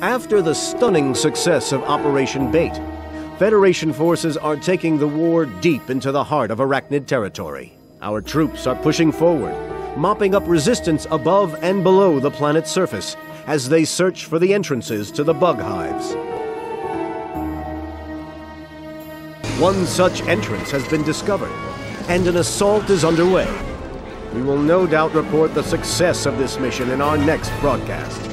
After the stunning success of Operation Bait, Federation forces are taking the war deep into the heart of Arachnid territory. Our troops are pushing forward, mopping up resistance above and below the planet's surface as they search for the entrances to the bug hives. One such entrance has been discovered, and an assault is underway. We will no doubt report the success of this mission in our next broadcast.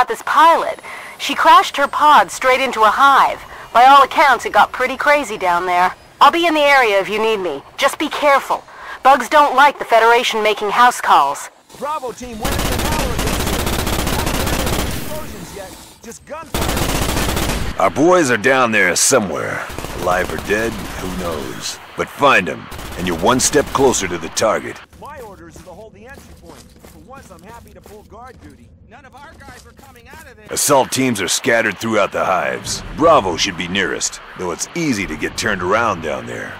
About this pilot. She crashed her pod straight into a hive. By all accounts, it got pretty crazy down there. I'll be in the area if you need me. Just be careful. Bugs don't like the Federation making house calls. Bravo team went into power against explosions yet. Just gunfire. Our boys are down there somewhere. Alive or dead, who knows. But find them, and you're one step closer to the target. My orders are to hold the entry point. For once, I'm happy to pull guard duty. None of our guys are coming out of there. Assault teams are scattered throughout the hives. Bravo should be nearest, though it's easy to get turned around down there.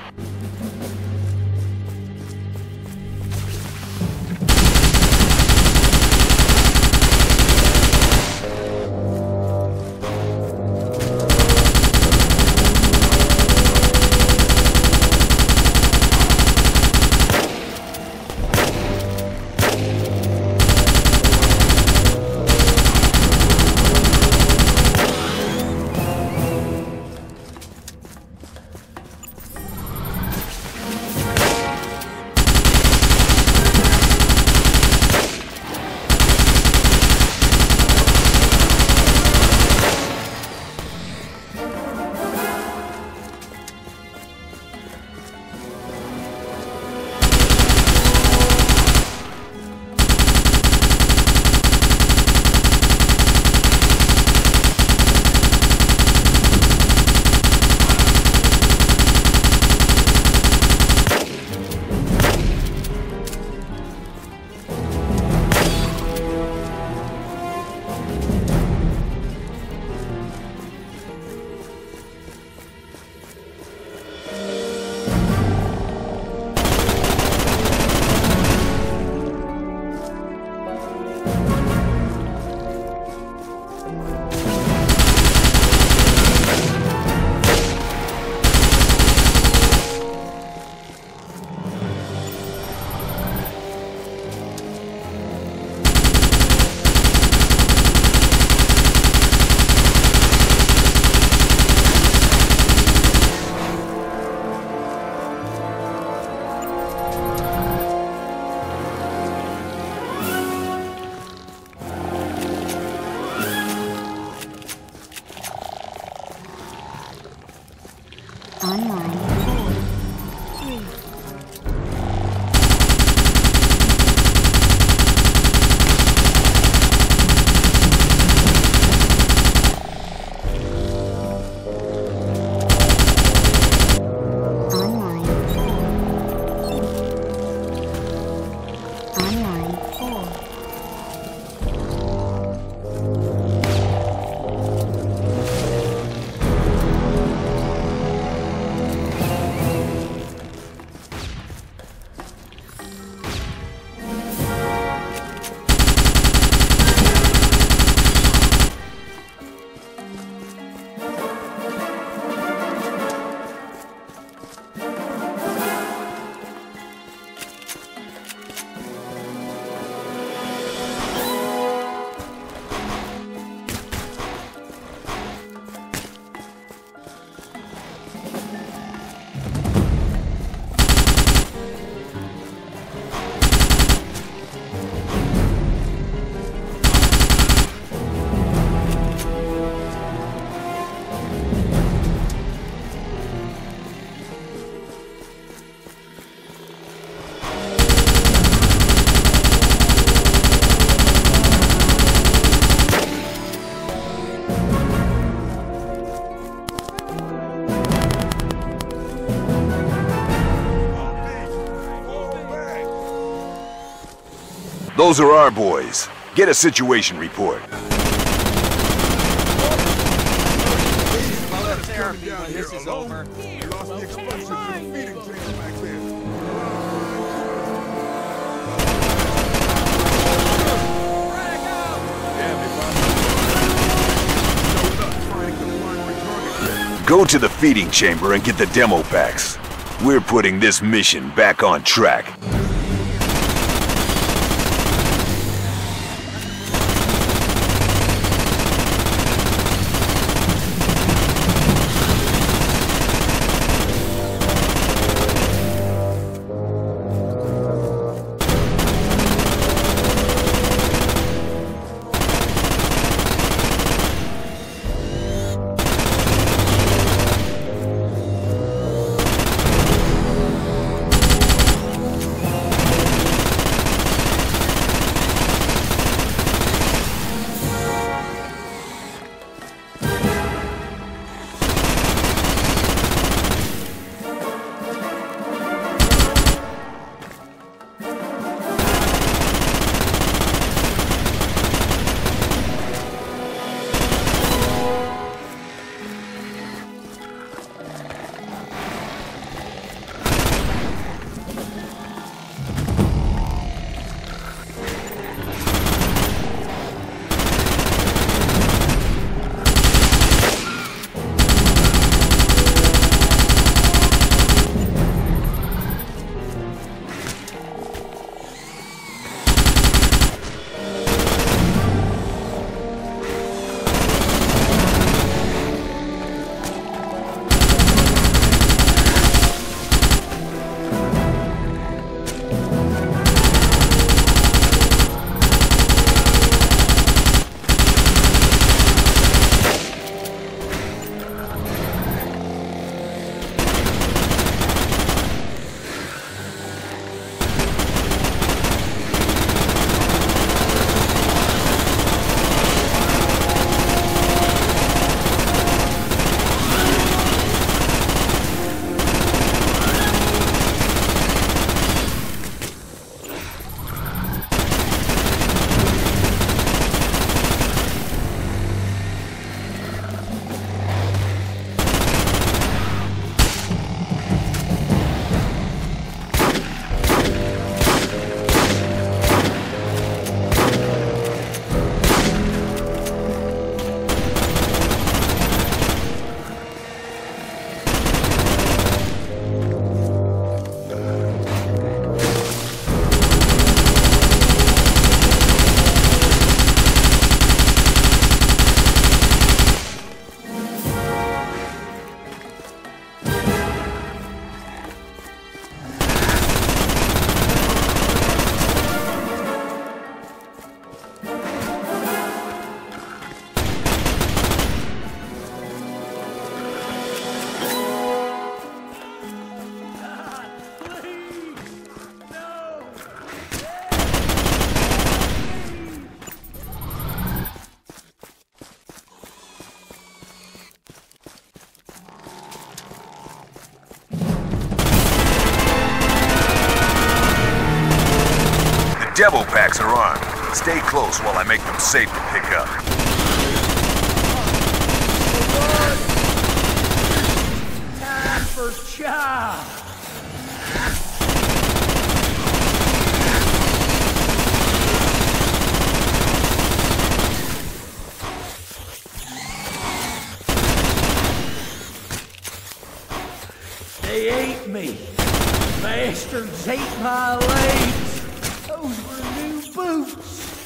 Those are our boys. Get a situation report. Go to the feeding chamber and get the demo packs. We're putting this mission back on track. Packs are armed. Stay close while I make them safe to pick up. Time for chow. They ate me. Bastards ate my legs. Those were new boots.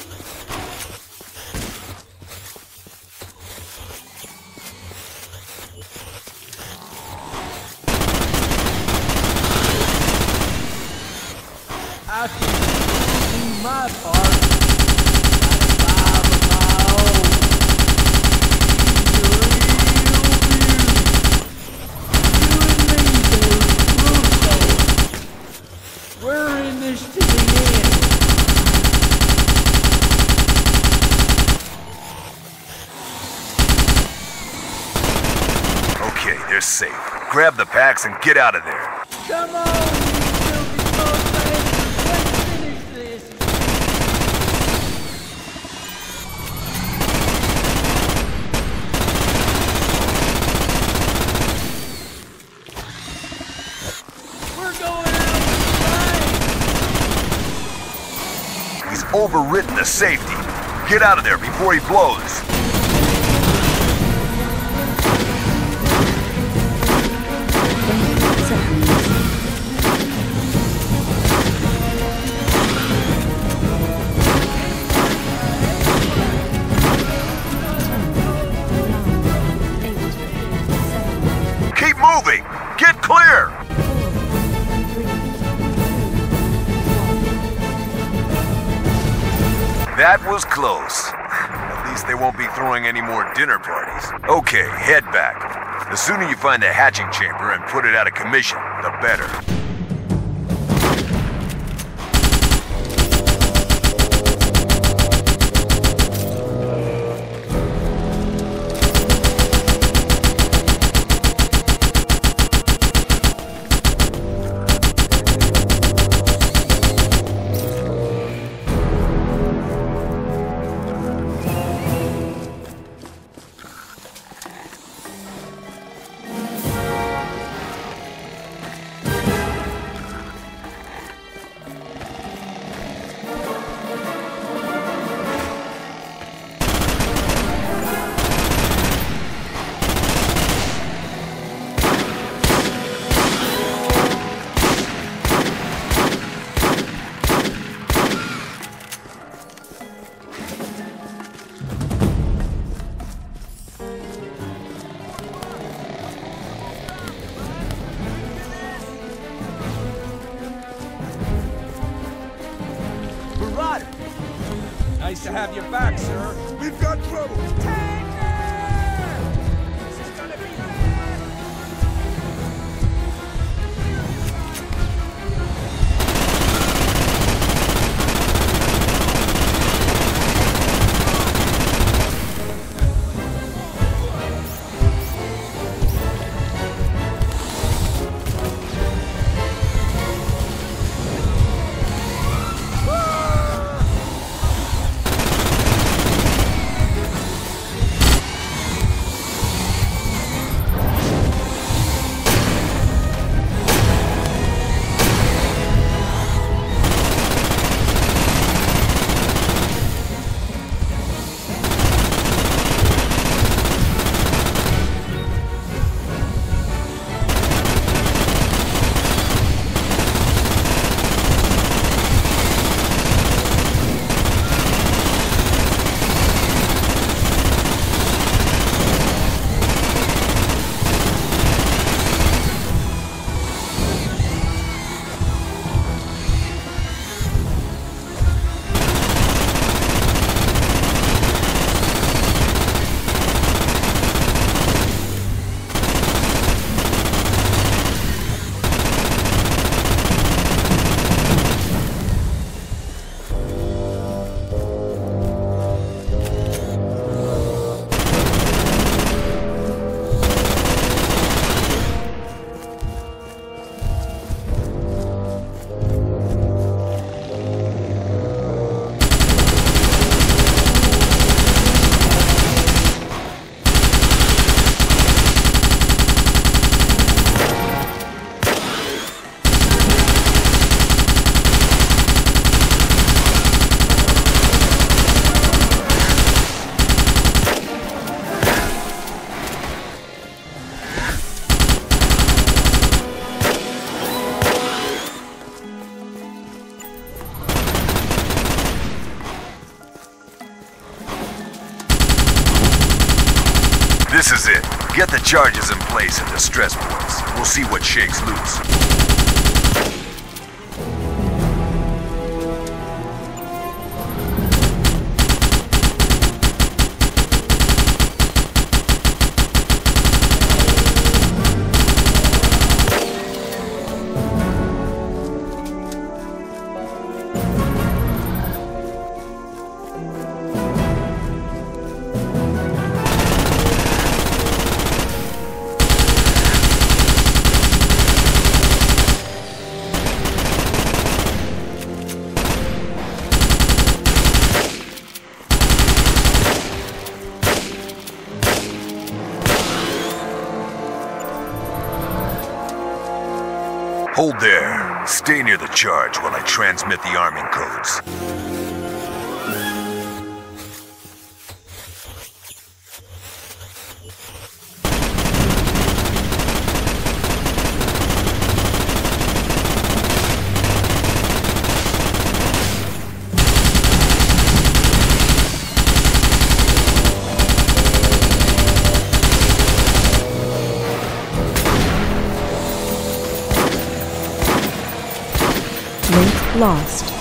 safe. Grab the packs and get out of there. Come on! overridden the safety. Get out of there before he blows. That was close. At least they won't be throwing any more dinner parties. Okay, head back. The sooner you find the hatching chamber and put it out of commission, the better. Charges in place at the stress points. We'll see what shakes loose. Hold there. Stay near the charge while I transmit the arming codes. Lost.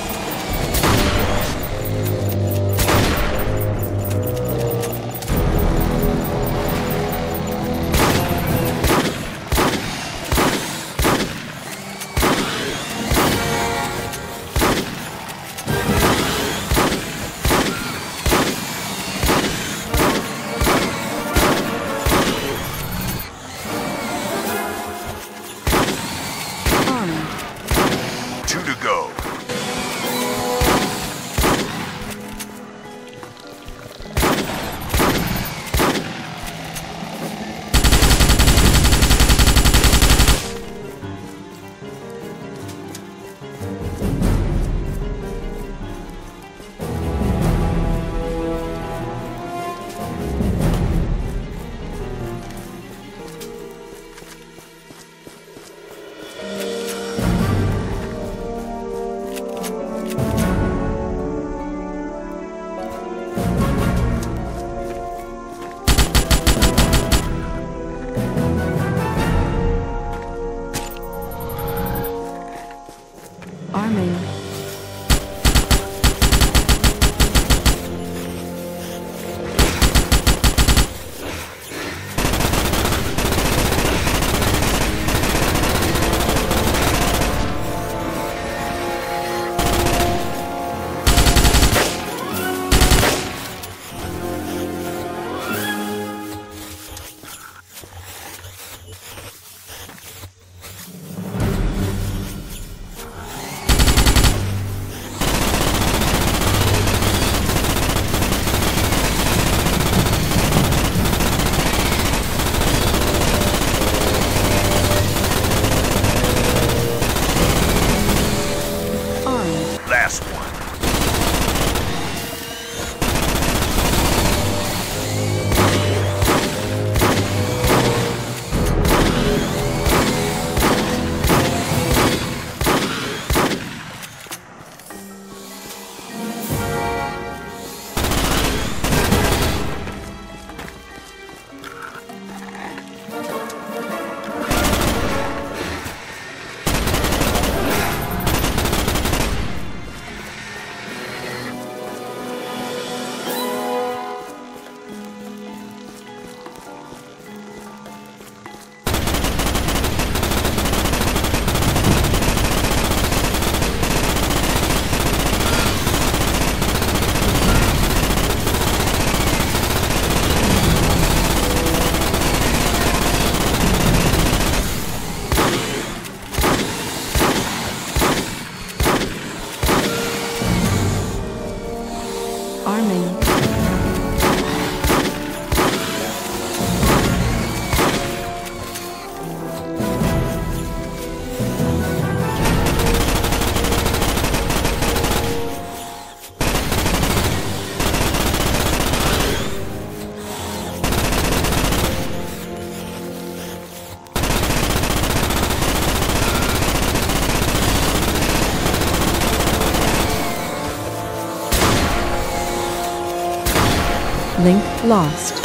Lost.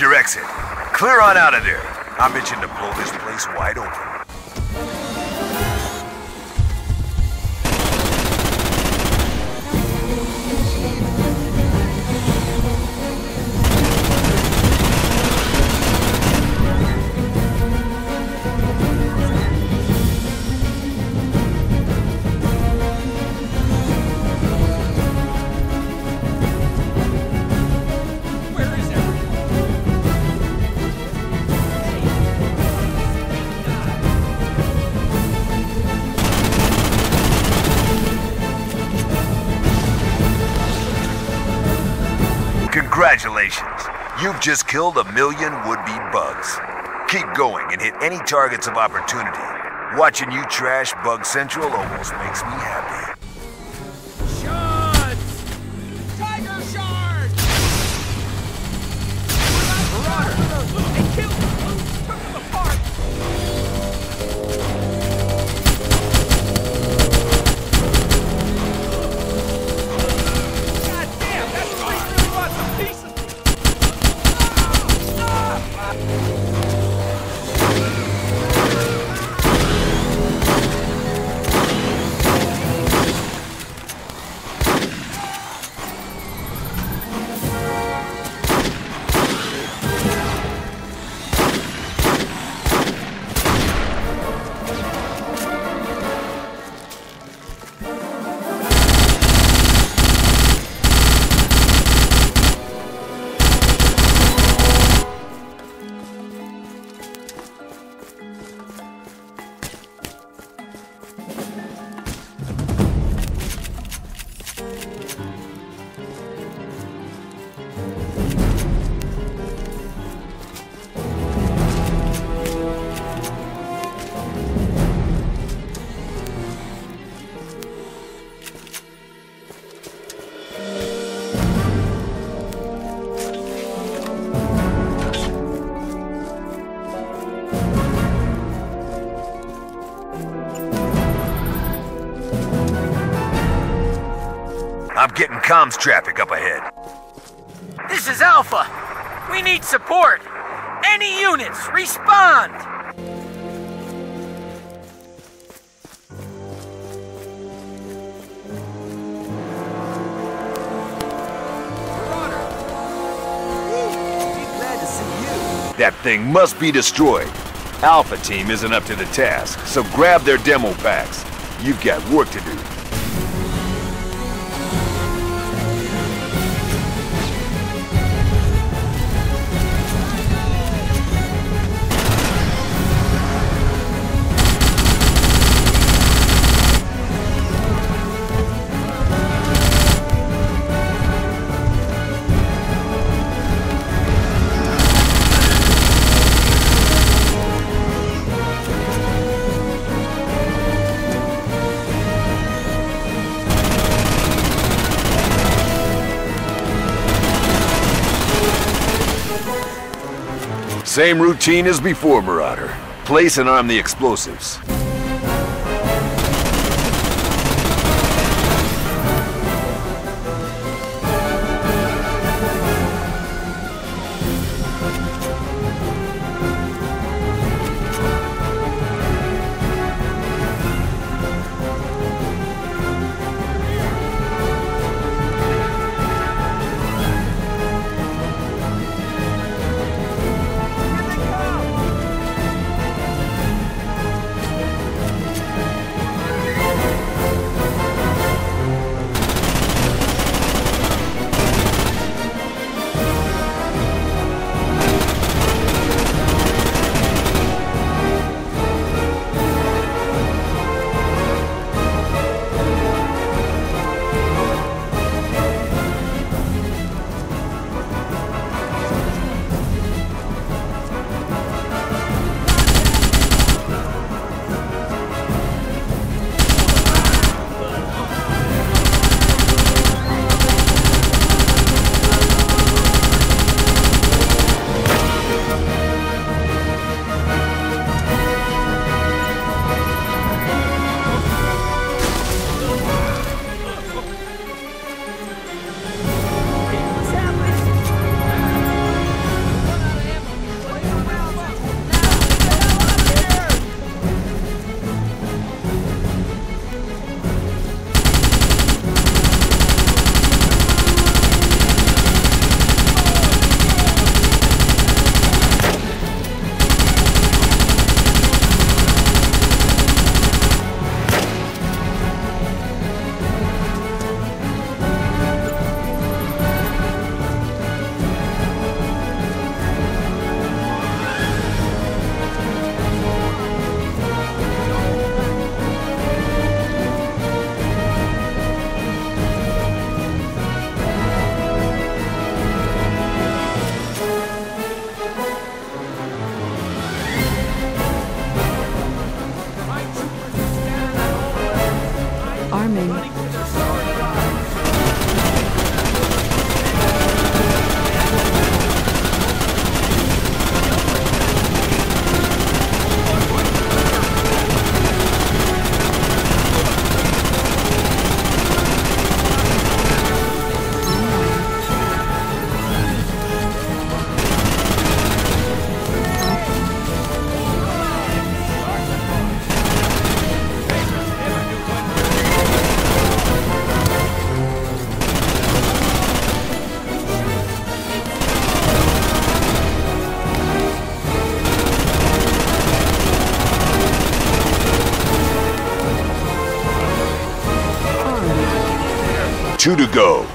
Your exit. Clear on out of there. I'm itching to blow this place wide open. Congratulations. You've just killed a million would-be bugs. Keep going and hit any targets of opportunity. Watching you trash Bug Central almost makes me happy. Comms traffic up ahead. This is Alpha. We need support. Any units, respond! Marauder! Be glad to see you. That thing must be destroyed. Alpha Team isn't up to the task, so grab their demo packs. You've got work to do. Same routine as before, Marauder. Place and arm the explosives. charming. Two to go.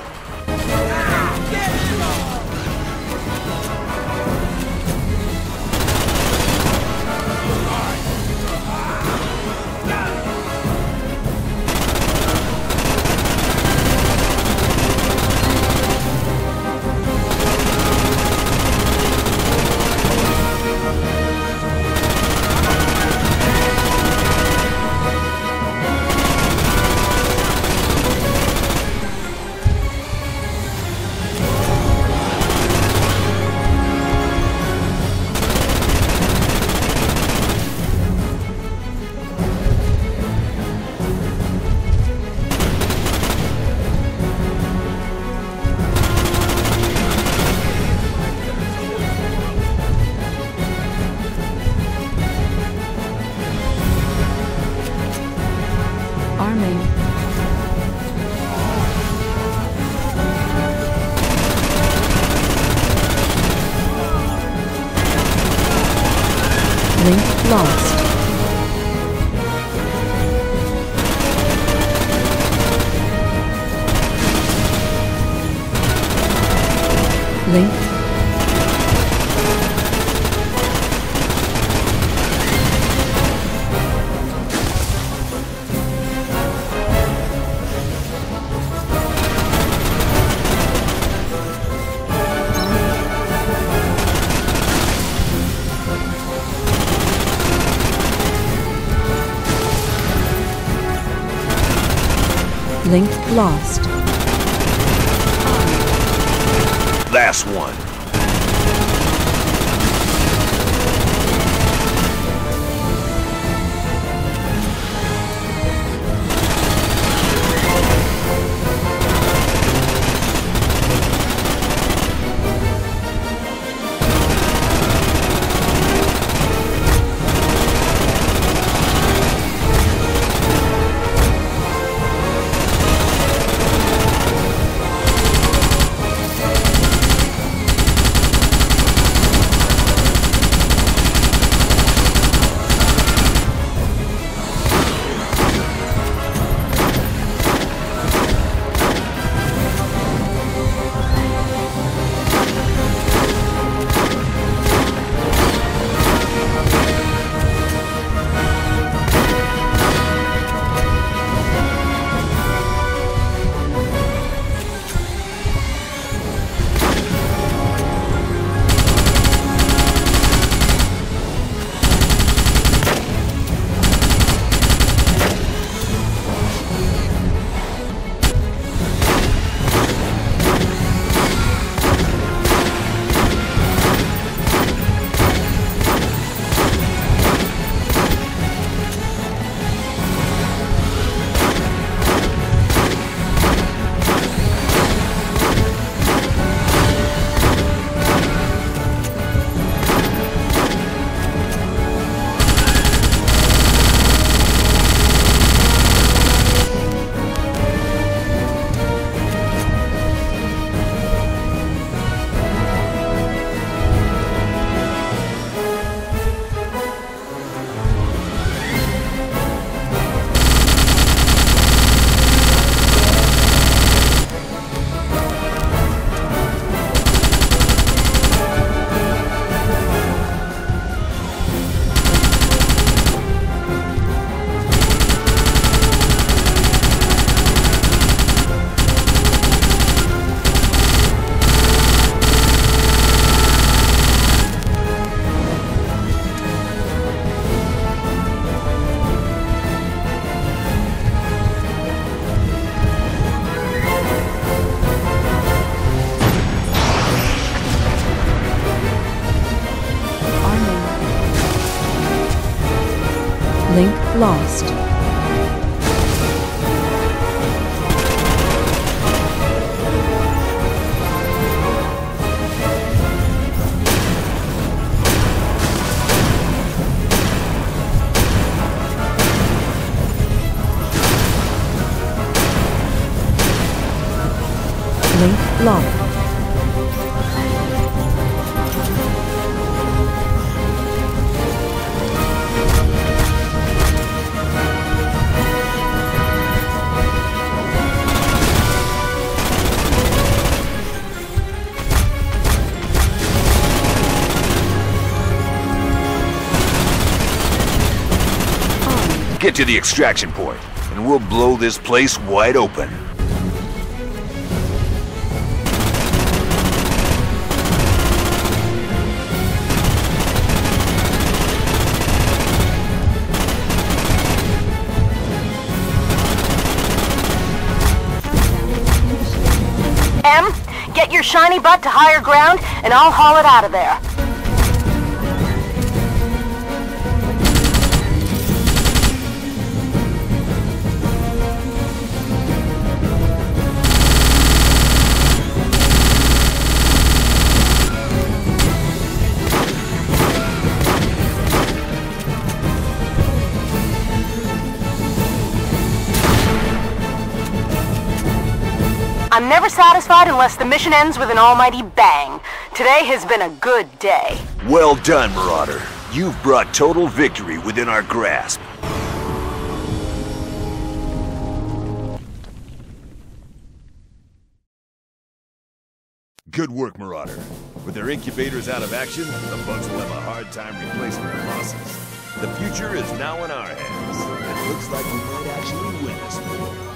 Link lost. Last one. Get to the extraction point, and we'll blow this place wide open. M, get your shiny butt to higher ground, and I'll haul it out of there. Never satisfied unless the mission ends with an almighty bang. Today has been a good day. Well done, Marauder. You've brought total victory within our grasp. Good work, Marauder. With their incubators out of action, the bugs will have a hard time replacing their losses. The future is now in our hands. It looks like we might actually win this war.